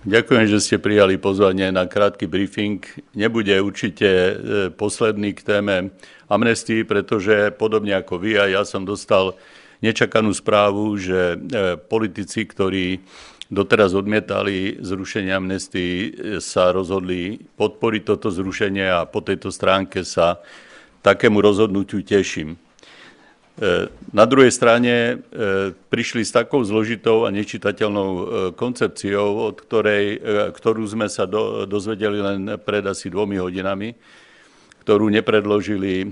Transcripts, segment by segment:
Ďakujem, že ste prijali pozvanie na krátky briefing. Nebude určite e, posledný k téme amnestii, pretože podobne ako vy a ja som dostal nečakanú správu, že e, politici, ktorí doteraz odmietali zrušenie amnestii, e, sa rozhodli podporiť toto zrušenie a po tejto stránke sa takému rozhodnutiu teším. E, na druhej strane e, prišli s takou zložitou a nečitateľnou e, koncepciou, od ktorej, ktorú sme sa do, dozvedeli len pred asi dvomi hodinami, ktorú nepredložili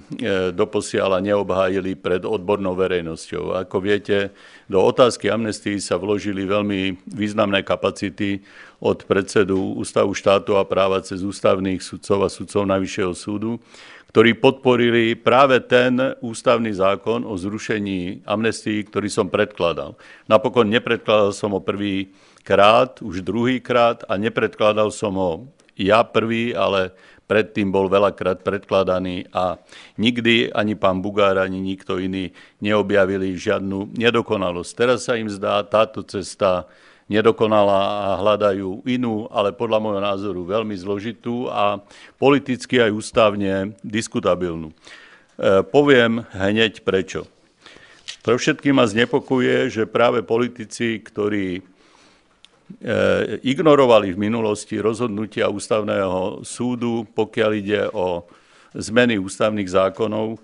doposiaľ a neobhájili pred odbornou verejnosťou. Ako viete, do otázky amnestii sa vložili veľmi významné kapacity od predsedu Ústavu štátu a práva cez ústavných sudcov a sudcov Najvyššieho súdu, ktorí podporili práve ten ústavný zákon o zrušení amnestii, ktorý som predkladal. Napokon nepredkladal som ho prvý krát, už druhý krát a nepredkladal som ho ja prvý, ale predtým bol veľakrát predkladaný a nikdy ani pán Bugár, ani nikto iný neobjavili žiadnu nedokonalosť. Teraz sa im zdá táto cesta nedokonalá a hľadajú inú, ale podľa môjho názoru veľmi zložitú a politicky aj ústavne diskutabilnú. E, poviem hneď prečo. Pre všetkým ma znepokuje, že práve politici, ktorí e, ignorovali v minulosti rozhodnutia ústavného súdu, pokiaľ ide o zmeny ústavných zákonov,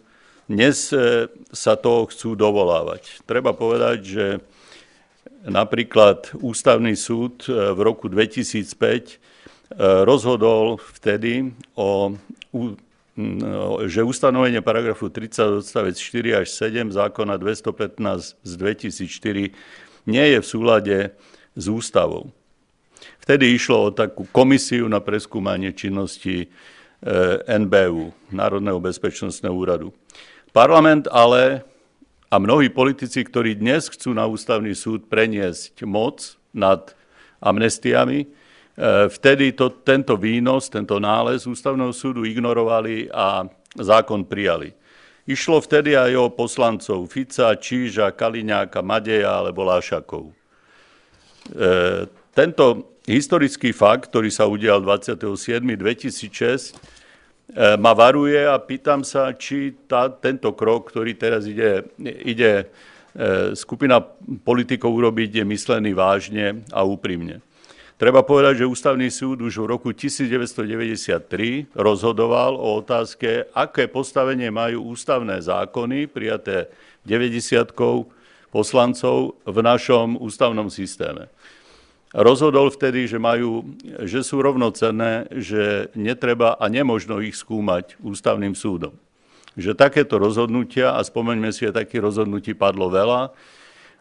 dnes e, sa toho chcú dovolávať. Treba povedať, že Napríklad Ústavný súd e, v roku 2005 e, rozhodol vtedy o že ustanovenie paragrafu 30 odstavec 4 až 7 zákona 215 z 2004 nie je v súlade s ústavou. Vtedy išlo o takú komisiu na preskúmanie činnosti e, NBU, Národného bezpečnostného úradu. Parlament ale a mnohí politici, ktorí dnes chcú na ústavný súd preniesť moc nad amnestiami, e, vtedy to, tento výnos, tento nález ústavného súdu ignorovali a zákon prijali. Išlo vtedy aj o poslancov Fica, Číža, Kaliňáka, Madeja alebo Lášakov. E, tento historický fakt, ktorý sa udial 27.2006, E, ma varuje a pýtam sa, či tá, tento krok, ktorý teraz ide, ide e, skupina politikov urobiť, je myslený vážne a úprimne. Treba povedať, že Ústavný súd už v roku 1993 rozhodoval o otázke, aké postavenie majú ústavné zákony prijaté 90 poslancov v našom ústavnom systéme rozhodol vtedy, že, majú, že sú rovnocenné, že netreba a nemožno ich skúmať ústavným súdom. Že takéto rozhodnutia, a spomeňme si, že takých rozhodnutí padlo veľa,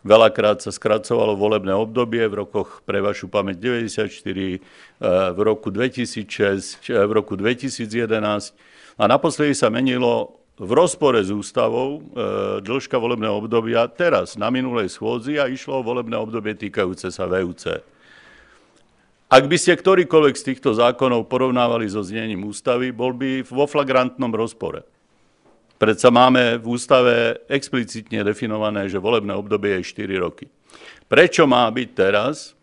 Veľakrát sa skracovalo volebné obdobie v rokoch pre vašu pamäť 94, eh, v roku 2006, eh, v roku 2011 a naposledy sa menilo v rozpore s ústavou eh, dĺžka volebného obdobia teraz na minulej schôdzi a išlo o volebné obdobie týkajúce sa VUC. Ak by ste ktorýkoľvek z týchto zákonov porovnávali so znením ústavy, bol by vo flagrantnom rozpore. Predsa máme v ústave explicitne definované, že volebné obdobie je 4 roky. Prečo má byť teraz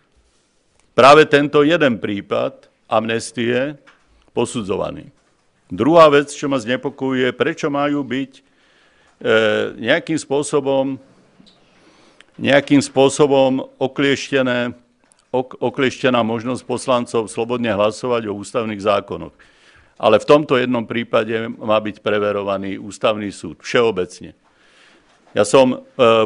práve tento jeden prípad amnestie posudzovaný? Druhá vec, čo ma znepokojuje, prečo majú byť e, nejakým spôsobom, nejakým spôsobom oklieštené oklieštená možnosť poslancov slobodne hlasovať o ústavných zákonoch. Ale v tomto jednom prípade má byť preverovaný ústavný súd všeobecne. Ja som e,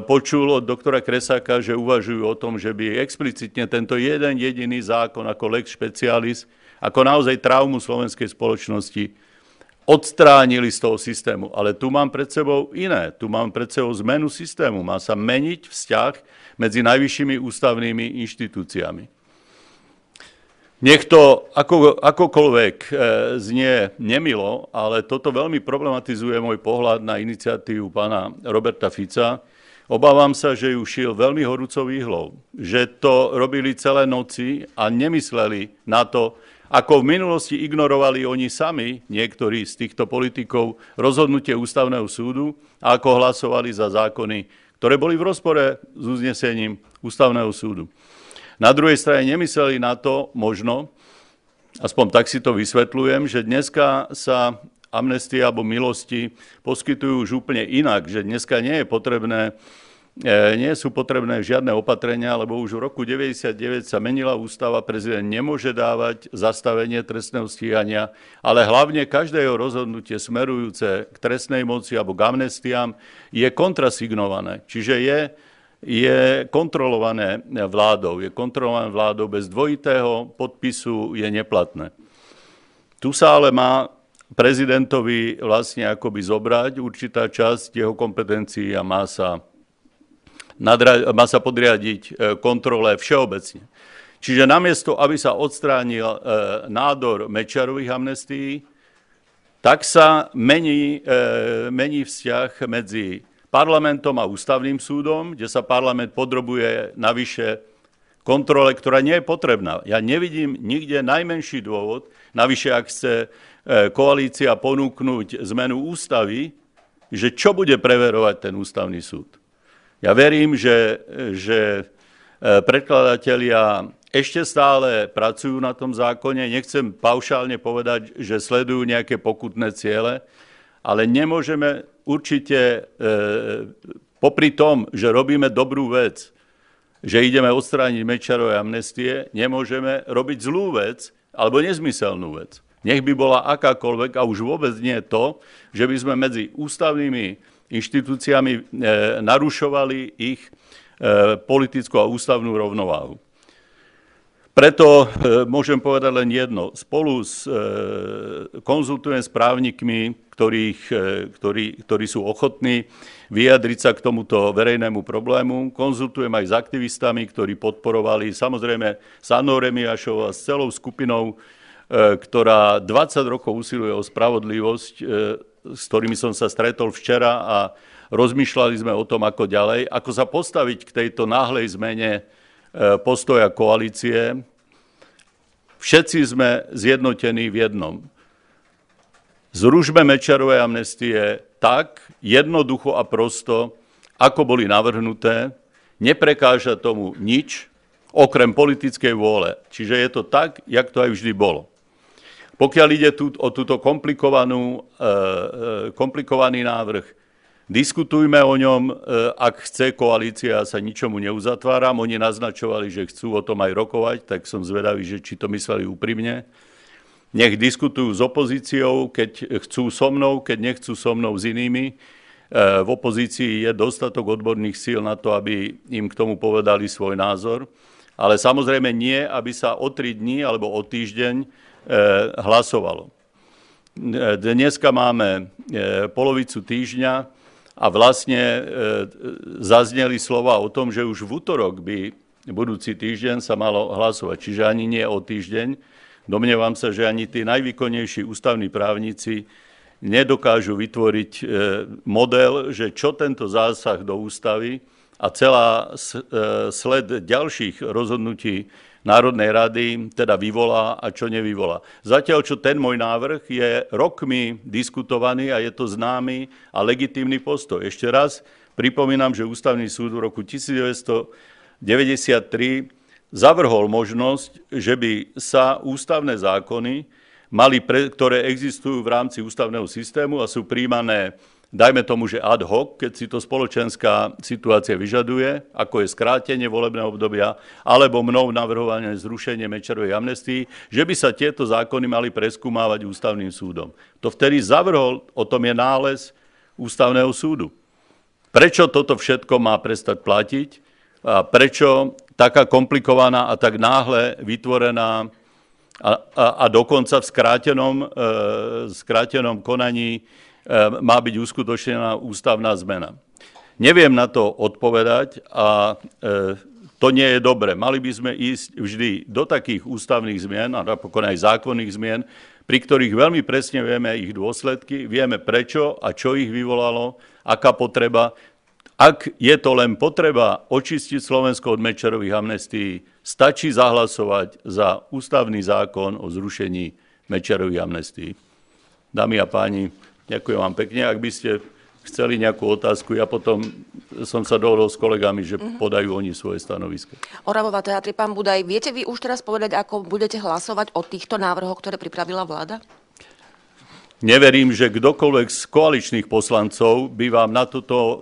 počul od doktora Kresáka, že uvažujú o tom, že by explicitne tento jeden jediný zákon ako lex specialis, ako naozaj traumu slovenskej spoločnosti, odstránili z toho systému. Ale tu mám pred sebou iné. Tu mám pred sebou zmenu systému. Má sa meniť vzťah medzi najvyššími ústavnými inštitúciami. Nech to ako, akokoľvek e, znie nemilo, ale toto veľmi problematizuje môj pohľad na iniciatívu pána Roberta Fica. Obávam sa, že ju šil veľmi horúcou výhlou, že to robili celé noci a nemysleli na to, ako v minulosti ignorovali oni sami, niektorí z týchto politikov, rozhodnutie ústavného súdu a ako hlasovali za zákony ktoré boli v rozpore s uznesením ústavného súdu. Na druhej strane nemysleli na to možno, aspoň tak si to vysvetľujem, že dneska sa amnestie alebo milosti poskytujú už úplne inak, že dneska nie je potrebné nie sú potrebné žiadne opatrenia, lebo už v roku 99 sa menila ústava, prezident nemôže dávať zastavenie trestného stíhania, ale hlavne každé jeho rozhodnutie smerujúce k trestnej moci alebo k amnestiám je kontrasignované. Čiže je, je kontrolované vládou. Je kontrolované vládou bez dvojitého podpisu, je neplatné. Tu sa ale má prezidentovi vlastne akoby zobrať určitá časť jeho kompetencií a má sa má sa podriadiť e, kontrole všeobecne. Čiže namiesto, aby sa odstránil e, nádor Mečarových amnestií, tak sa mení, e, mení vzťah medzi parlamentom a ústavným súdom, kde sa parlament podrobuje navyše kontrole, ktorá nie je potrebná. Ja nevidím nikde najmenší dôvod, navyše ak chce koalícia ponúknuť zmenu ústavy, že čo bude preverovať ten ústavný súd. Ja verím, že, že e, predkladatelia ešte stále pracujú na tom zákone. Nechcem paušálne povedať, že sledujú nejaké pokutné ciele, ale nemôžeme určite, e, popri tom, že robíme dobrú vec, že ideme odstrániť Mečarové amnestie, nemôžeme robiť zlú vec alebo nezmyselnú vec. Nech by bola akákoľvek, a už vôbec nie to, že by sme medzi ústavnými inštitúciami e, narušovali ich e, politickú a ústavnú rovnováhu. Preto e, môžem povedať len jedno. Spolu s, konzultujem s právnikmi, ktorých, ktorí, ktorí sú ochotní vyjadriť sa k tomuto verejnému problému. Konzultujem aj s aktivistami, ktorí podporovali samozrejme s Annou Remiašou a s celou skupinou, ktorá 20 rokov usiluje o spravodlivosť s ktorými som sa stretol včera a rozmýšľali sme o tom, ako ďalej, ako sa postaviť k tejto náhlej zmene e, postoja koalície. Všetci sme zjednotení v jednom. Zružme Mečarové amnestie tak jednoducho a prosto, ako boli navrhnuté. Neprekáža tomu nič, okrem politickej vôle. Čiže je to tak, jak to aj vždy bolo. Pokiaľ ide tu, o túto komplikovanú, e, e, komplikovaný návrh, diskutujme o ňom, e, ak chce koalícia, sa ničomu neuzatváram. Oni naznačovali, že chcú o tom aj rokovať, tak som zvedavý, že či to mysleli úprimne. Nech diskutujú s opozíciou, keď chcú so mnou, keď nechcú so mnou s inými. V opozícii je dostatok odborných síl na to, aby im k tomu povedali svoj názor. Ale samozrejme nie, aby sa o tri dní alebo o týždeň hlasovalo. E, dneska máme e, polovicu týždňa a vlastne zazneli slova o tom, že už v útorok by budúci týždeň sa malo hlasovať. Čiže ani nie o týždeň. Domnievam sa, že ani tí najvýkonnejší ústavní právnici nedokážu vytvoriť model, že čo tento zásah do ústavy a celá sled ďalších rozhodnutí Národnej rady teda vyvolá a čo nevyvolá. Zatiaľ, čo ten môj návrh je rokmi diskutovaný a je to známy a legitímny postoj. Ešte raz pripomínam, že Ústavný súd v roku 1993 zavrhol možnosť, že by sa ústavné zákony mali, pre, ktoré existujú v rámci ústavného systému a sú príjmané dajme tomu, že ad hoc, keď si to spoločenská situácia vyžaduje, ako je skrátenie volebného obdobia, alebo mnou navrhované zrušenie Mečerovej amnestii, že by sa tieto zákony mali preskúmávať ústavným súdom. To vtedy zavrhol, o tom je nález ústavného súdu. Prečo toto všetko má prestať platiť? A prečo taká komplikovaná a tak náhle vytvorená a, a, a dokonca v skrátenom, e, skrátenom konaní má byť uskutočnená ústavná zmena. Neviem na to odpovedať a e, to nie je dobre. Mali by sme ísť vždy do takých ústavných zmien a napokon aj zákonných zmien, pri ktorých veľmi presne vieme ich dôsledky, vieme prečo a čo ich vyvolalo, aká potreba. Ak je to len potreba očistiť Slovensko od Mečerových amnestií, stačí zahlasovať za ústavný zákon o zrušení Mečerových amnestií. Dámy a páni, Ďakujem vám pekne. Ak by ste chceli nejakú otázku. Ja potom som sa dohodol s kolegami, že uh-huh. podajú oni svoje stanovisko. Oravová teatri, pán Budaj, viete vy už teraz povedať, ako budete hlasovať o týchto návrhoch, ktoré pripravila vláda? Neverím, že kdokoľvek z koaličných poslancov by vám na toto e,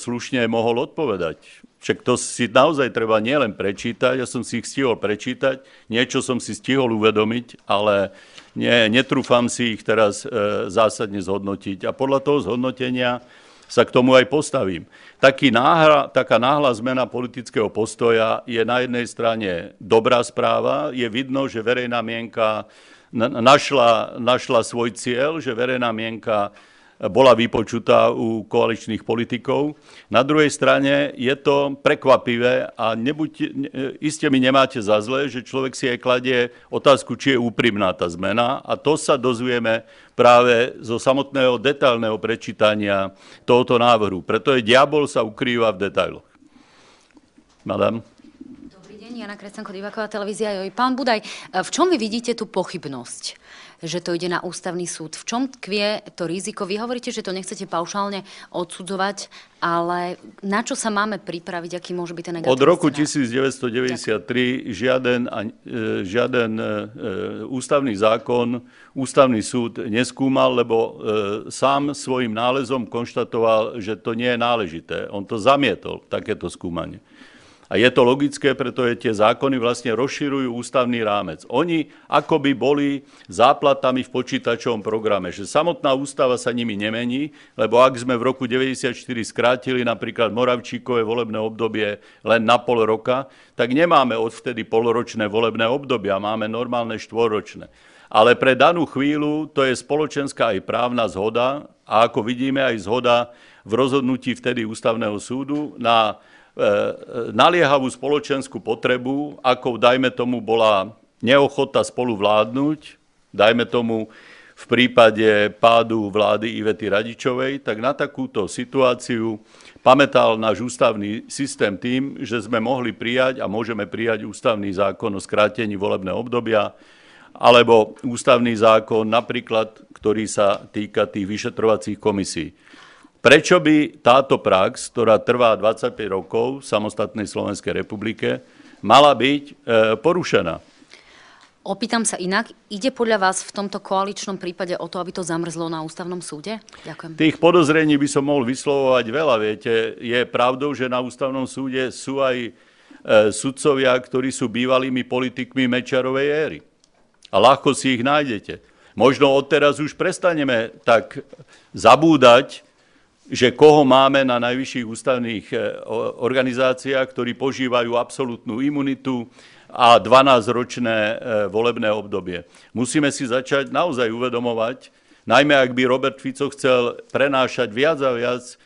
slušne mohol odpovedať. Však to si naozaj treba nielen prečítať, ja som si ich stihol prečítať, niečo som si stihol uvedomiť, ale nie, netrúfam si ich teraz e, zásadne zhodnotiť. A podľa toho zhodnotenia sa k tomu aj postavím. Taký náhra, taká náhla zmena politického postoja je na jednej strane dobrá správa. Je vidno, že verejná mienka našla, našla svoj cieľ, že verejná mienka bola vypočutá u koaličných politikov. Na druhej strane je to prekvapivé a nebuď, iste mi nemáte za zlé, že človek si aj kladie otázku, či je úprimná tá zmena a to sa dozvieme práve zo samotného detailného prečítania tohoto návrhu. Preto je diabol sa ukrýva v detailoch. Madame? Jana Kresanko, Divaková televízia. Joj. Pán Budaj, v čom vy vidíte tú pochybnosť? Že to ide na ústavný súd. V čom tkvie to riziko? Vy hovoríte, že to nechcete paušálne odsudzovať, ale na čo sa máme pripraviť, aký môže byť ten negatívny Od roku 1993 žiaden, e, žiaden e, ústavný zákon ústavný súd neskúmal, lebo e, sám svojim nálezom konštatoval, že to nie je náležité. On to zamietol, takéto skúmanie. A je to logické, pretože tie zákony vlastne rozširujú ústavný rámec. Oni akoby boli záplatami v počítačovom programe, že samotná ústava sa nimi nemení, lebo ak sme v roku 1994 skrátili napríklad Moravčíkové volebné obdobie len na pol roka, tak nemáme odvtedy poloročné volebné obdobia, máme normálne štvorročné. Ale pre danú chvíľu to je spoločenská aj právna zhoda a ako vidíme aj zhoda v rozhodnutí vtedy ústavného súdu na naliehavú spoločenskú potrebu, ako dajme tomu bola neochota spolu vládnuť, dajme tomu v prípade pádu vlády Ivety Radičovej, tak na takúto situáciu pamätal náš ústavný systém tým, že sme mohli prijať a môžeme prijať ústavný zákon o skrátení volebného obdobia, alebo ústavný zákon napríklad, ktorý sa týka tých vyšetrovacích komisí. Prečo by táto prax, ktorá trvá 25 rokov v samostatnej Slovenskej republike, mala byť e, porušená? Opýtam sa inak, ide podľa vás v tomto koaličnom prípade o to, aby to zamrzlo na ústavnom súde? Ďakujem. Tých podozrení by som mohol vyslovovať veľa. Viete, je pravdou, že na ústavnom súde sú aj e, sudcovia, ktorí sú bývalými politikmi Mečarovej éry. A ľahko si ich nájdete. Možno odteraz už prestaneme tak zabúdať že koho máme na najvyšších ústavných e, organizáciách, ktorí požívajú absolútnu imunitu a 12-ročné e, volebné obdobie. Musíme si začať naozaj uvedomovať, najmä ak by Robert Fico chcel prenášať viac a viac e,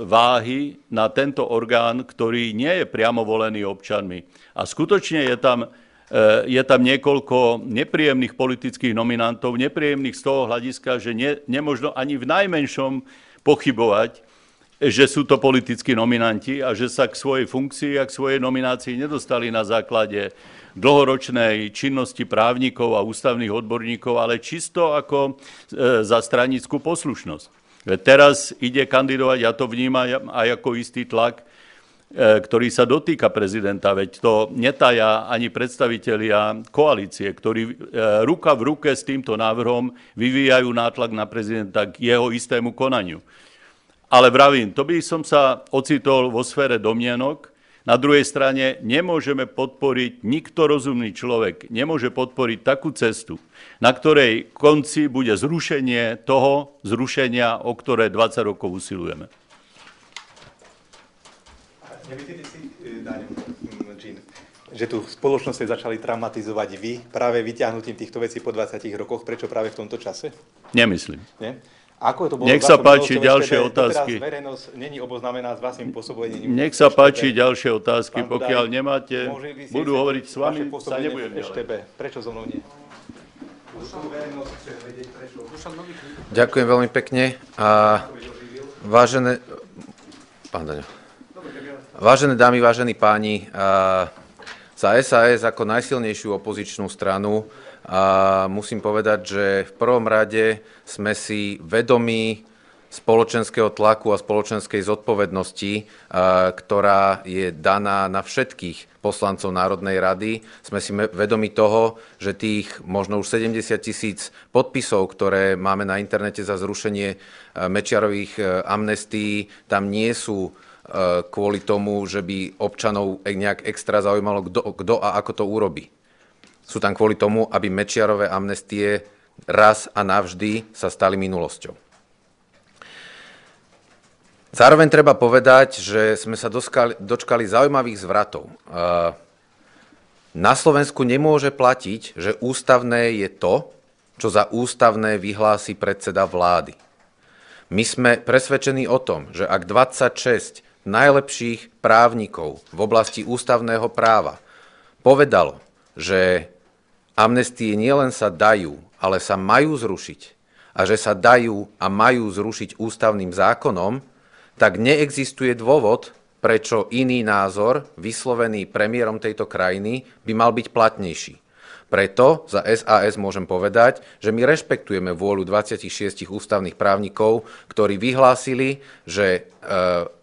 váhy na tento orgán, ktorý nie je priamo volený občanmi. A skutočne je tam, je tam niekoľko nepríjemných politických nominantov, nepríjemných z toho hľadiska, že ne, nemožno ani v najmenšom pochybovať, že sú to politickí nominanti a že sa k svojej funkcii a k svojej nominácii nedostali na základe dlhoročnej činnosti právnikov a ústavných odborníkov, ale čisto ako e, za stranickú poslušnosť. Teraz ide kandidovať, ja to vnímam aj ako istý tlak, ktorý sa dotýka prezidenta, veď to netaja ani predstavitelia koalície, ktorí e, ruka v ruke s týmto návrhom vyvíjajú nátlak na prezidenta k jeho istému konaniu. Ale vravím, to by som sa ocitol vo sfére domienok. Na druhej strane nemôžeme podporiť, nikto rozumný človek nemôže podporiť takú cestu, na ktorej konci bude zrušenie toho zrušenia, o ktoré 20 rokov usilujeme. Nemyslíte si, e, Jean, že tu spoločnosti začali traumatizovať vy práve vyťahnutím týchto vecí po 20 rokoch? Prečo práve v tomto čase? Nemyslím. Nie? Ako to bolo Nech sa páči ďalšie otázky. verejnosť není oboznamená s vlastným pôsobením. Nech sa páči ďalšie otázky. Pokiaľ nemáte, budú hovoriť s vami, sa nebudem ďalej. Prečo so mnou nie? Ďakujem veľmi pekne. A vážené, pán Daňo. Vážené dámy, vážení páni, za SAS ako najsilnejšiu opozičnú stranu a musím povedať, že v prvom rade sme si vedomí spoločenského tlaku a spoločenskej zodpovednosti, ktorá je daná na všetkých poslancov Národnej rady. Sme si vedomi toho, že tých možno už 70 tisíc podpisov, ktoré máme na internete za zrušenie Mečiarových amnestií, tam nie sú kvôli tomu, že by občanov nejak extra zaujímalo, kto a ako to urobí. Sú tam kvôli tomu, aby Mečiarové amnestie raz a navždy sa stali minulosťou. Zároveň treba povedať, že sme sa doskali, dočkali zaujímavých zvratov. Na Slovensku nemôže platiť, že ústavné je to, čo za ústavné vyhlási predseda vlády. My sme presvedčení o tom, že ak 26 najlepších právnikov v oblasti ústavného práva povedalo, že amnestie nielen sa dajú, ale sa majú zrušiť a že sa dajú a majú zrušiť ústavným zákonom, tak neexistuje dôvod, prečo iný názor, vyslovený premiérom tejto krajiny, by mal byť platnejší. Preto za SAS môžem povedať, že my rešpektujeme vôľu 26 ústavných právnikov, ktorí vyhlásili, že e,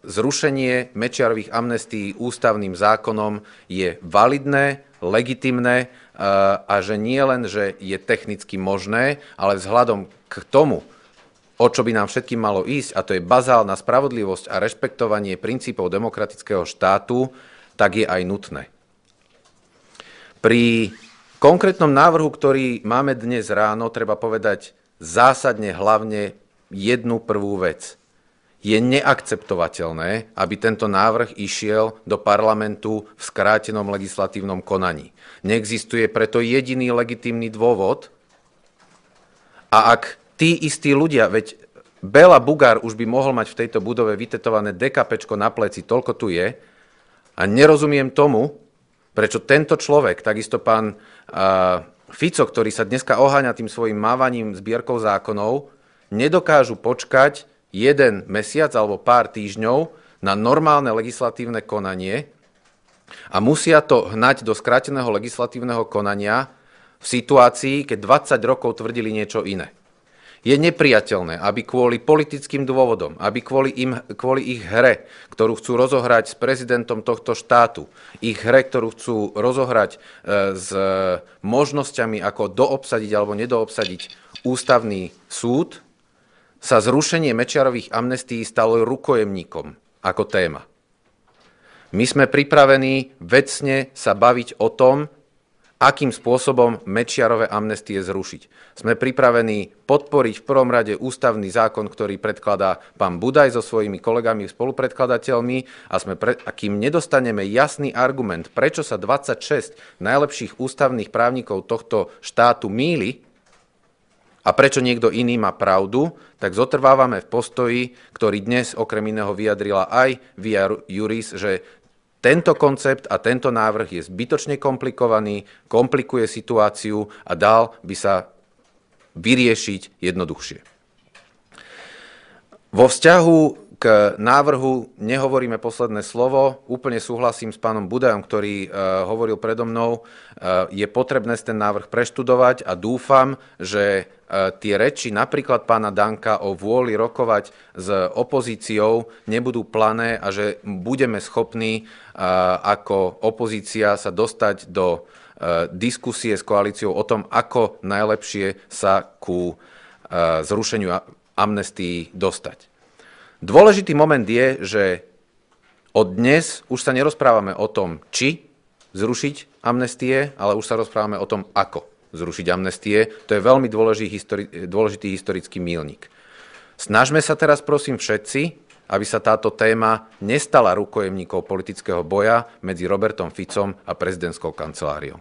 zrušenie Mečiarových amnestií ústavným zákonom je validné, legitimné e, a že nie len, že je technicky možné, ale vzhľadom k tomu, o čo by nám všetkým malo ísť, a to je bazálna spravodlivosť a rešpektovanie princípov demokratického štátu, tak je aj nutné. Pri konkrétnom návrhu, ktorý máme dnes ráno, treba povedať zásadne hlavne jednu prvú vec. Je neakceptovateľné, aby tento návrh išiel do parlamentu v skrátenom legislatívnom konaní. Neexistuje preto jediný legitímny dôvod a ak tí istí ľudia, veď Bela Bugár už by mohol mať v tejto budove vytetované dekapečko na pleci, toľko tu je. A nerozumiem tomu, prečo tento človek, takisto pán Fico, ktorý sa dneska oháňa tým svojim mávaním zbierkou zákonov, nedokážu počkať jeden mesiac alebo pár týždňov na normálne legislatívne konanie a musia to hnať do skráteného legislatívneho konania v situácii, keď 20 rokov tvrdili niečo iné. Je nepriateľné, aby kvôli politickým dôvodom, aby kvôli, im, kvôli ich hre, ktorú chcú rozohrať s prezidentom tohto štátu, ich hre, ktorú chcú rozohrať e, s možnosťami, ako doobsadiť alebo nedoobsadiť ústavný súd, sa zrušenie Mečiarových amnestií stalo rukojemníkom ako téma. My sme pripravení vecne sa baviť o tom, akým spôsobom Mečiarové amnestie zrušiť. Sme pripravení podporiť v prvom rade ústavný zákon, ktorý predkladá pán Budaj so svojimi kolegami, spolupredkladateľmi a sme pre, a kým nedostaneme jasný argument, prečo sa 26 najlepších ústavných právnikov tohto štátu míli a prečo niekto iný má pravdu, tak zotrvávame v postoji, ktorý dnes okrem iného vyjadrila aj Via Juris, že tento koncept a tento návrh je zbytočne komplikovaný, komplikuje situáciu a dal by sa vyriešiť jednoduchšie. Vo vzťahu k návrhu nehovoríme posledné slovo. Úplne súhlasím s pánom Budajom, ktorý uh, hovoril predo mnou. Uh, je potrebné ten návrh preštudovať a dúfam, že tie reči napríklad pána Danka o vôli rokovať s opozíciou nebudú plané a že budeme schopní ako opozícia sa dostať do diskusie s koalíciou o tom, ako najlepšie sa ku zrušeniu amnestii dostať. Dôležitý moment je, že od dnes už sa nerozprávame o tom, či zrušiť amnestie, ale už sa rozprávame o tom, ako zrušiť amnestie. To je veľmi dôležitý, histori- dôležitý historický mílnik. Snažme sa teraz prosím všetci, aby sa táto téma nestala rukojemníkov politického boja medzi Robertom Ficom a prezidentskou kanceláriou.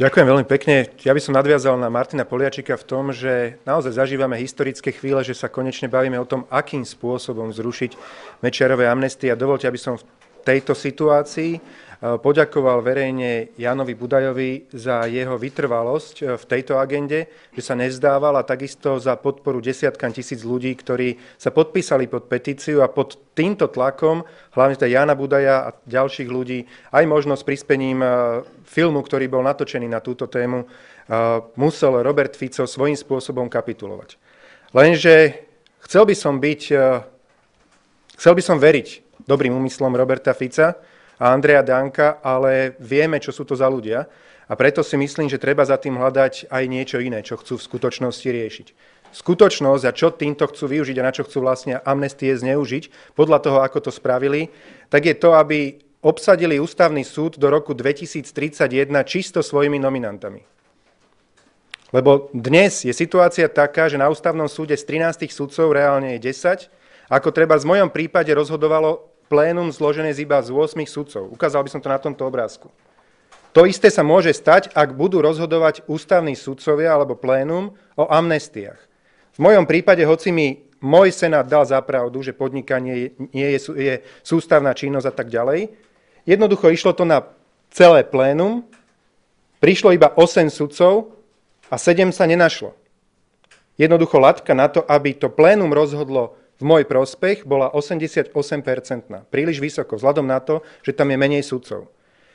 Ďakujem veľmi pekne. Ja by som nadviazal na Martina Poliačika v tom, že naozaj zažívame historické chvíle, že sa konečne bavíme o tom, akým spôsobom zrušiť Mečiarové amnestie. A dovolte, aby som v tejto situácii poďakoval verejne Janovi Budajovi za jeho vytrvalosť eh, v tejto agende, že sa nezdával a takisto za podporu desiatkam tisíc ľudí, ktorí sa podpísali pod petíciu a pod týmto tlakom, hlavne teda Jana Budaja a ďalších ľudí, aj možno s prispením eh, filmu, ktorý bol natočený na túto tému, musel Robert Fico svojím spôsobom kapitulovať. Lenže chcel by som byť, chcel by som veriť dobrým úmyslom Roberta Fica a Andreja Danka, ale vieme, čo sú to za ľudia. A preto si myslím, že treba za tým hľadať aj niečo iné, čo chcú v skutočnosti riešiť. Skutočnosť a čo týmto chcú využiť a na čo chcú vlastne amnestie zneužiť, podľa toho, ako to spravili, tak je to, aby obsadili ústavný súd do roku 2031 čisto svojimi nominantami. Lebo dnes je situácia taká, že na ústavnom súde z 13 sudcov reálne je 10, ako treba v mojom prípade rozhodovalo plénum zložené z iba z 8 sudcov. Ukázal by som to na tomto obrázku. To isté sa môže stať, ak budú rozhodovať ústavní sudcovia alebo plénum o amnestiách. V mojom prípade, hoci mi môj senát dal za pravdu, že podnikanie nie je, je sústavná činnosť a tak ďalej, jednoducho išlo to na celé plénum, prišlo iba 8 sudcov a 7 sa nenašlo. Jednoducho latka na to, aby to plénum rozhodlo v môj prospech, bola 88%. Príliš vysoko, vzhľadom na to, že tam je menej sudcov.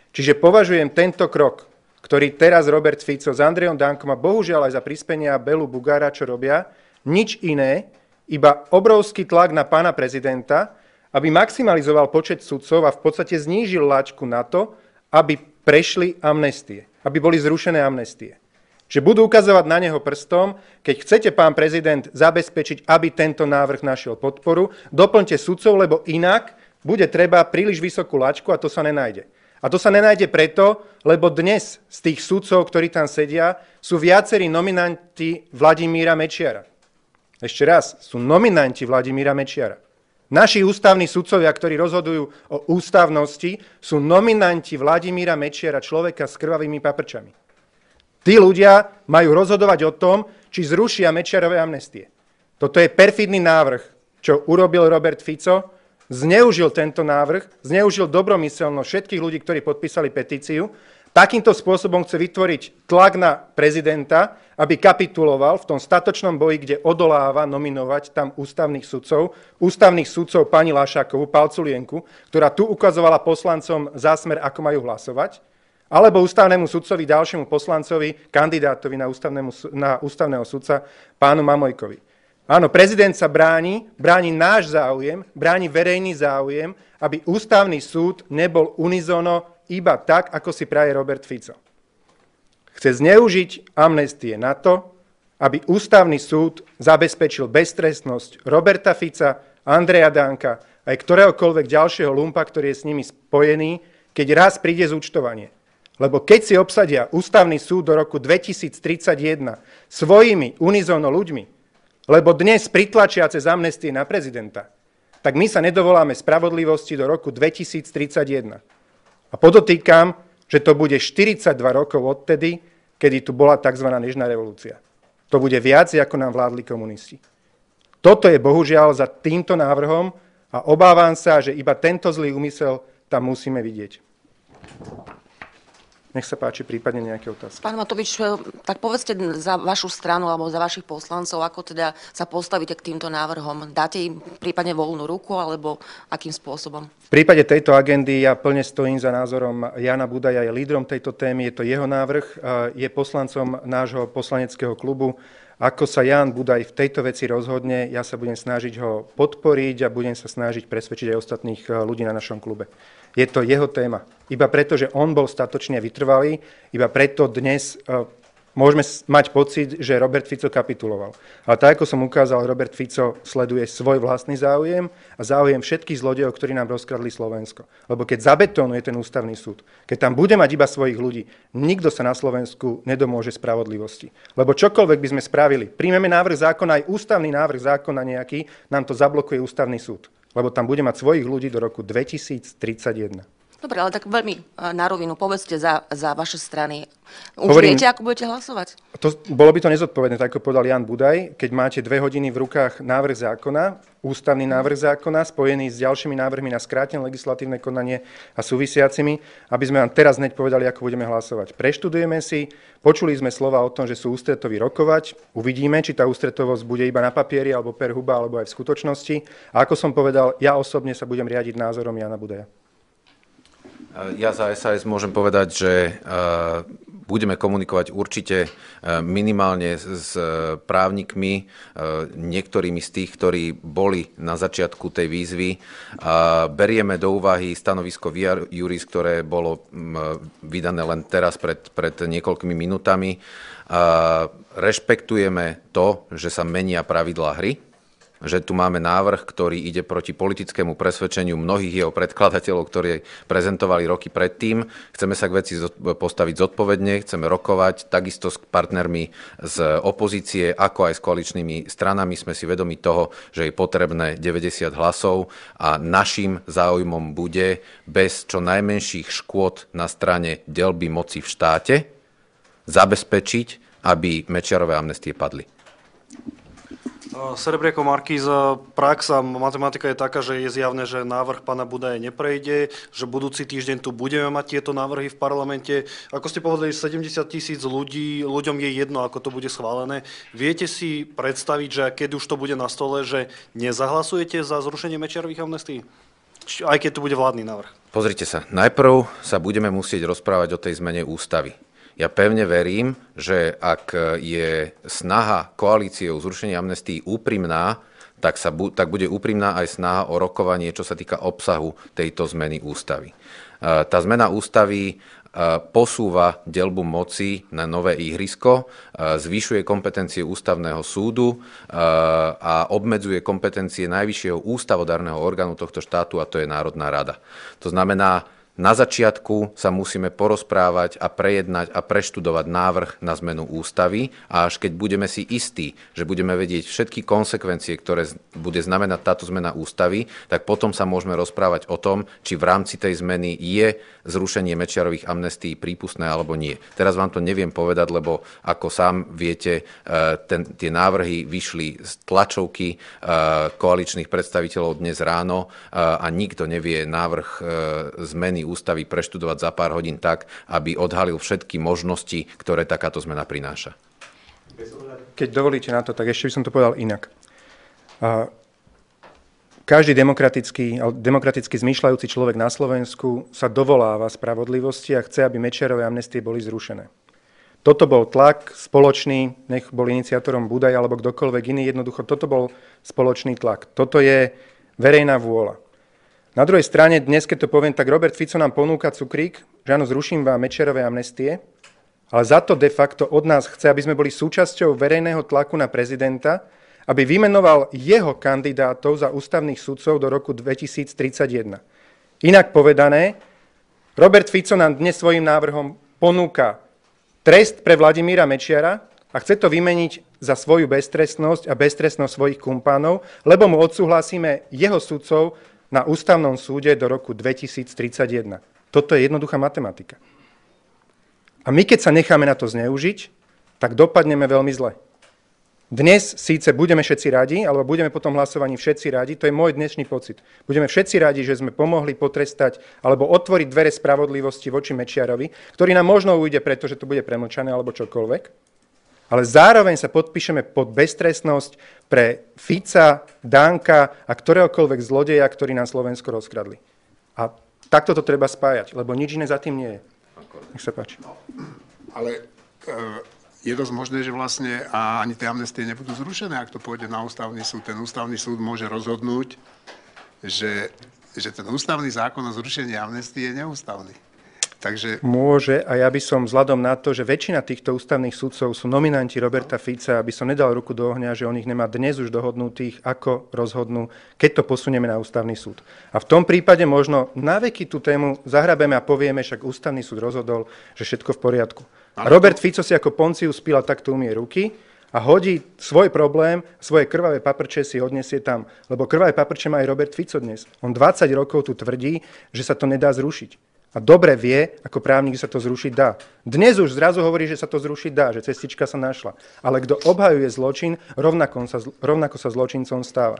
Čiže považujem tento krok, ktorý teraz Robert Fico s Andrejom Dankom a bohužiaľ aj za prispenia Belu Bugára, čo robia, nič iné, iba obrovský tlak na pána prezidenta, aby maximalizoval počet sudcov a v podstate znížil láčku na to, aby prešli amnestie, aby boli zrušené amnestie. Že budú ukazovať na neho prstom, keď chcete, pán prezident, zabezpečiť, aby tento návrh našiel podporu, doplňte sudcov, lebo inak bude treba príliš vysokú lačku a to sa nenájde. A to sa nenájde preto, lebo dnes z tých sudcov, ktorí tam sedia, sú viacerí nominanti Vladimíra Mečiara. Ešte raz, sú nominanti Vladimíra Mečiara. Naši ústavní sudcovia, ktorí rozhodujú o ústavnosti, sú nominanti Vladimíra Mečiara, človeka s krvavými paprčami. Tí ľudia majú rozhodovať o tom, či zrušia Mečiarové amnestie. Toto je perfidný návrh, čo urobil Robert Fico, zneužil tento návrh, zneužil dobromyselnosť všetkých ľudí, ktorí podpísali petíciu. Takýmto spôsobom chce vytvoriť tlak na prezidenta, aby kapituloval v tom statočnom boji, kde odoláva nominovať tam ústavných sudcov. Ústavných sudcov pani Lašákovú, Palculienku, ktorá tu ukazovala poslancom zásmer, ako majú hlasovať. Alebo ústavnému sudcovi, ďalšiemu poslancovi, kandidátovi na, na ústavného sudca, pánu Mamojkovi. Áno, prezident sa bráni, bráni náš záujem, bráni verejný záujem, aby ústavný súd nebol unizono iba tak, ako si praje Robert Fico. Chce zneužiť amnestie na to, aby ústavný súd zabezpečil beztrestnosť Roberta Fica, Andreja Danka aj ktoréhokoľvek ďalšieho lumpa, ktorý je s nimi spojený, keď raz príde zúčtovanie. Lebo keď si obsadia ústavný súd do roku 2031 svojimi unizóno ľuďmi, lebo dnes pritlačia cez amnestie na prezidenta, tak my sa nedovoláme spravodlivosti do roku 2031. A podotýkam, že to bude 42 rokov odtedy, kedy tu bola tzv. nežná revolúcia. To bude viac, ako nám vládli komunisti. Toto je bohužiaľ za týmto návrhom a obávam sa, že iba tento zlý úmysel tam musíme vidieť. Nech sa páči, prípadne nejaké otázky. Pán Matovič, e, tak povedzte za vašu stranu alebo za vašich poslancov, ako teda sa postavíte k týmto návrhom. Dáte im prípadne voľnú ruku alebo akým spôsobom? V prípade tejto agendy ja plne stojím za názorom Jana Budaja, je lídrom tejto témy, je to jeho návrh, je poslancom nášho poslaneckého klubu. Ako sa Jan Budaj v tejto veci rozhodne, ja sa budem snažiť ho podporiť a budem sa snažiť presvedčiť aj ostatných e, ľudí na našom klube. Je to jeho téma. Iba preto, že on bol statočne vytrvalý, iba preto dnes uh, môžeme mať pocit, že Robert Fico kapituloval. Ale tak, ako som ukázal, Robert Fico sleduje svoj vlastný záujem a záujem všetkých zlodejov, ktorí nám rozkradli Slovensko. Lebo keď zabetónuje ten ústavný súd, keď tam bude mať iba svojich ľudí, nikto sa na Slovensku nedomôže spravodlivosti. Lebo čokoľvek by sme spravili, príjmeme návrh zákona, aj ústavný návrh zákona nejaký, nám to zablokuje ústavný súd lebo tam bude mať svojich ľudí do roku 2031. Dobre, ale tak veľmi e, na rovinu, povedzte za, za vaše strany. Už Hovorím, viete, ako budete hlasovať? To, bolo by to nezodpovedné, tak ako povedal Jan Budaj, keď máte dve hodiny v rukách návrh zákona, ústavný návrh zákona, spojený s ďalšími návrhmi na skrátené legislatívne konanie a súvisiacimi, aby sme vám teraz hneď povedali, ako budeme hlasovať. Preštudujeme si, počuli sme slova o tom, že sú ústretoví rokovať, uvidíme, či tá ústretovosť bude iba na papieri, alebo per huba, alebo aj v skutočnosti. A ako som povedal, ja osobne sa budem riadiť názorom Jana Budaja. Ja za SAS môžem povedať, že budeme komunikovať určite minimálne s právnikmi, niektorými z tých, ktorí boli na začiatku tej výzvy. Berieme do úvahy stanovisko Via Juris, ktoré bolo vydané len teraz pred, pred niekoľkými minutami. Rešpektujeme to, že sa menia pravidlá hry že tu máme návrh, ktorý ide proti politickému presvedčeniu mnohých jeho predkladateľov, ktorí prezentovali roky predtým. Chceme sa k veci postaviť zodpovedne, chceme rokovať takisto s partnermi z opozície, ako aj s koaličnými stranami. Sme si vedomi toho, že je potrebné 90 hlasov a našim záujmom bude bez čo najmenších škôd na strane delby moci v štáte zabezpečiť, aby Mečiarové amnestie padli. Serebrieko Markíz, prax a matematika je taká, že je zjavné, že návrh pána Budaje neprejde, že budúci týždeň tu budeme mať tieto návrhy v parlamente. Ako ste povedali, 70 tisíc ľudí, ľuďom je jedno, ako to bude schválené. Viete si predstaviť, že keď už to bude na stole, že nezahlasujete za zrušenie Mečiarových amnestí? Aj keď tu bude vládny návrh. Pozrite sa, najprv sa budeme musieť rozprávať o tej zmene ústavy. Ja pevne verím, že ak je snaha koalície o zrušenie amnestii úprimná, tak, sa, tak bude úprimná aj snaha o rokovanie, čo sa týka obsahu tejto zmeny ústavy. Tá zmena ústavy posúva delbu moci na nové ihrisko, zvyšuje kompetencie ústavného súdu a obmedzuje kompetencie najvyššieho ústavodárneho orgánu tohto štátu, a to je Národná rada. To znamená, na začiatku sa musíme porozprávať a prejednať a preštudovať návrh na zmenu ústavy a až keď budeme si istí, že budeme vedieť všetky konsekvencie, ktoré bude znamenať táto zmena ústavy, tak potom sa môžeme rozprávať o tom, či v rámci tej zmeny je zrušenie Mečiarových amnestí prípustné alebo nie. Teraz vám to neviem povedať, lebo ako sám viete, e, ten, tie návrhy vyšli z tlačovky e, koaličných predstaviteľov dnes ráno e, a nikto nevie návrh zmeny ústavy preštudovať za pár hodín tak, aby odhalil všetky možnosti, ktoré takáto zmena prináša. Keď dovolíte na to, tak ešte by som to povedal inak. Každý demokratický, demokraticky zmýšľajúci človek na Slovensku sa dovoláva spravodlivosti a chce, aby Mečiarové amnestie boli zrušené. Toto bol tlak spoločný, nech bol iniciátorom Budaj alebo kdokoľvek iný, jednoducho toto bol spoločný tlak. Toto je verejná vôľa. Na druhej strane, dnes, keď to poviem, tak Robert Fico nám ponúka cukrík, že áno, zruším vám Mečerové amnestie, ale za to de facto od nás chce, aby sme boli súčasťou verejného tlaku na prezidenta, aby vymenoval jeho kandidátov za ústavných sudcov do roku 2031. Inak povedané, Robert Fico nám dnes svojim návrhom ponúka trest pre Vladimíra Mečiara a chce to vymeniť za svoju beztrestnosť a beztrestnosť svojich kumpánov, lebo mu odsúhlasíme jeho sudcov na ústavnom súde do roku 2031. Toto je jednoduchá matematika. A my, keď sa necháme na to zneužiť, tak dopadneme veľmi zle. Dnes síce budeme všetci radi, alebo budeme potom hlasovaní všetci radi, to je môj dnešný pocit. Budeme všetci radi, že sme pomohli potrestať alebo otvoriť dvere spravodlivosti voči Mečiarovi, ktorý nám možno ujde, pretože to bude premlčané alebo čokoľvek ale zároveň sa podpíšeme pod beztrestnosť pre Fica, Danka a ktoréhokoľvek zlodeja, ktorí na Slovensko rozkradli. A takto to treba spájať, lebo nič iné za tým nie je. Nech sa páči. No, ale e, je dosť možné, že vlastne a ani tie amnestie nebudú zrušené, ak to pôjde na ústavný súd. Ten ústavný súd môže rozhodnúť, že, že ten ústavný zákon o zrušení amnestie je neústavný. Takže... Môže a ja by som vzhľadom na to, že väčšina týchto ústavných sudcov sú nominanti Roberta Fica, aby som nedal ruku do ohňa, že on ich nemá dnes už dohodnutých, ako rozhodnú, keď to posunieme na ústavný súd. A v tom prípade možno na veky tú tému zahrabeme a povieme, však ústavný súd rozhodol, že všetko v poriadku. A Robert Fico si ako Poncius Pila takto umie ruky a hodí svoj problém, svoje krvavé paprče si odniesie tam. Lebo krvavé paprče má aj Robert Fico dnes. On 20 rokov tu tvrdí, že sa to nedá zrušiť a dobre vie, ako právnik, že sa to zrušiť dá. Dnes už zrazu hovorí, že sa to zrušiť dá, že cestička sa našla. Ale kto obhajuje zločin, rovnako sa, rovnako sa zločincom stáva.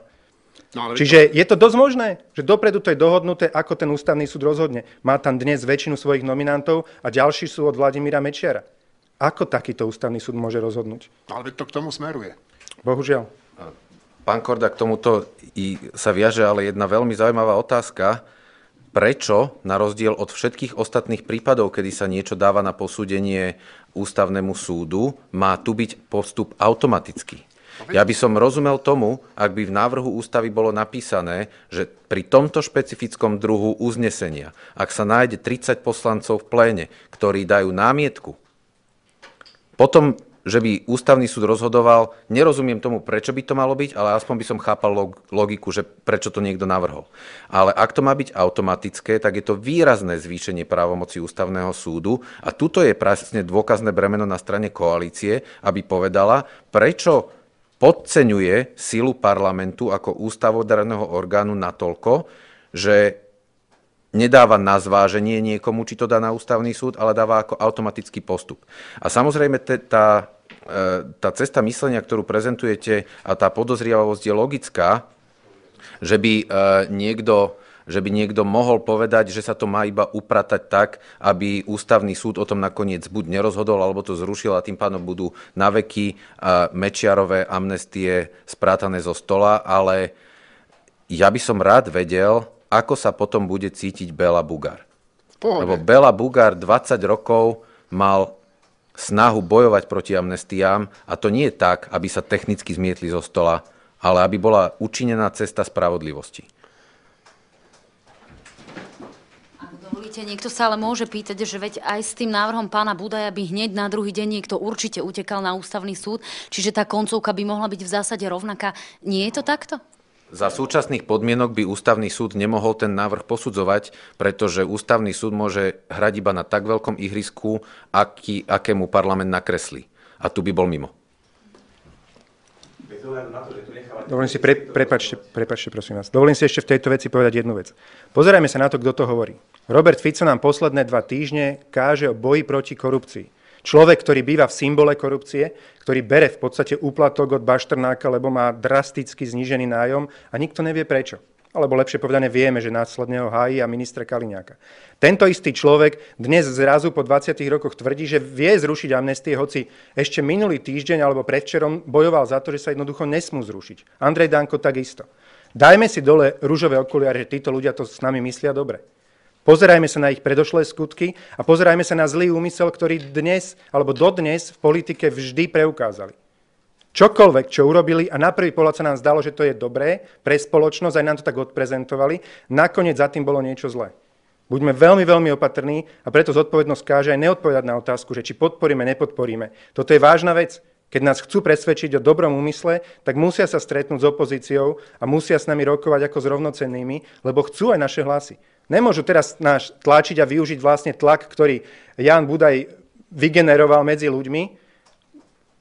No, ale Čiže to... je to dosť možné, že dopredu to je dohodnuté, ako ten ústavný súd rozhodne. Má tam dnes väčšinu svojich nominantov a ďalší sú od Vladimíra Mečiara. Ako takýto ústavný súd môže rozhodnúť? No, ale to k tomu smeruje. Bohužiaľ. Pán Korda, k tomuto i sa viaže ale jedna veľmi zaujímavá otázka prečo, na rozdiel od všetkých ostatných prípadov, kedy sa niečo dáva na posúdenie ústavnému súdu, má tu byť postup automatický. Ja by som rozumel tomu, ak by v návrhu ústavy bolo napísané, že pri tomto špecifickom druhu uznesenia, ak sa nájde 30 poslancov v pléne, ktorí dajú námietku, potom že by ústavný súd rozhodoval, nerozumiem tomu, prečo by to malo byť, ale aspoň by som chápal logiku, že prečo to niekto navrhol. Ale ak to má byť automatické, tak je to výrazné zvýšenie právomoci ústavného súdu a tuto je presne dôkazné bremeno na strane koalície, aby povedala, prečo podceňuje silu parlamentu ako ústavodárneho orgánu natoľko, že nedáva na zváženie niekomu, či to dá na ústavný súd, ale dáva ako automatický postup. A samozrejme tá E, tá cesta myslenia, ktorú prezentujete a tá podozrievavosť je logická, že by e, niekto že by niekto mohol povedať, že sa to má iba upratať tak, aby ústavný súd o tom nakoniec buď nerozhodol, alebo to zrušil a tým pádom budú na veky e, mečiarové amnestie sprátané zo stola, ale ja by som rád vedel, ako sa potom bude cítiť Bela Bugár. Lebo Bela Bugár 20 rokov mal snahu bojovať proti amnestiám a to nie tak, aby sa technicky zmietli zo stola, ale aby bola učinená cesta spravodlivosti. dovolíte, niekto sa ale môže pýtať, že veď aj s tým návrhom pána Budaja by hneď na druhý deň niekto určite utekal na ústavný súd, čiže tá koncovka by mohla byť v zásade rovnaká. Nie je to takto? Za súčasných podmienok by ústavný súd nemohol ten návrh posudzovať, pretože ústavný súd môže hrať iba na tak veľkom ihrisku, aký, akému parlament nakreslí. A tu by bol mimo. Dovolím si, pre, prepačte, prepačte, prosím vás. Dovolím si ešte v tejto veci povedať jednu vec. Pozerajme sa na to, kto to hovorí. Robert Fico nám posledné dva týždne káže o boji proti korupcii. Človek, ktorý býva v symbole korupcie, ktorý bere v podstate úplatok od Baštrnáka, lebo má drasticky znížený nájom a nikto nevie prečo. Alebo lepšie povedané, vieme, že následne ho hájí a ministra Kaliňáka. Tento istý človek dnes zrazu po 20 rokoch tvrdí, že vie zrušiť amnestie, hoci ešte minulý týždeň alebo predvčerom bojoval za to, že sa jednoducho nesmú zrušiť. Andrej Danko takisto. Dajme si dole rúžové okuliare, že títo ľudia to s nami myslia dobre. Pozerajme sa na ich predošlé skutky a pozerajme sa na zlý úmysel, ktorý dnes alebo dodnes v politike vždy preukázali. Čokoľvek, čo urobili, a na prvý pohľad sa nám zdalo, že to je dobré pre spoločnosť, aj nám to tak odprezentovali, nakoniec za tým bolo niečo zlé. Buďme veľmi, veľmi opatrní a preto zodpovednosť káže aj neodpovedať na otázku, že či podporíme, nepodporíme. Toto je vážna vec. Keď nás chcú presvedčiť o dobrom úmysle, tak musia sa stretnúť s opozíciou a musia s nami rokovať ako s rovnocennými, lebo chcú aj naše hlasy. Nemôžu teraz náš tlačiť a využiť vlastne tlak, ktorý Jan Budaj vygeneroval medzi ľuďmi,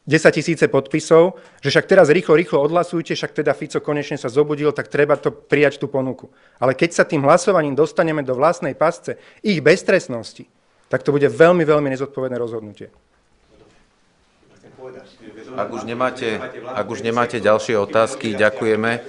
10 tisíce podpisov, že však teraz rýchlo, rýchlo odhlasujte, však teda Fico konečne sa zobudil, tak treba to prijať tú ponuku. Ale keď sa tým hlasovaním dostaneme do vlastnej pasce ich beztresnosti, tak to bude veľmi, veľmi nezodpovedné rozhodnutie. Ak už nemáte, ak už nemáte ďalšie otázky, ďakujeme.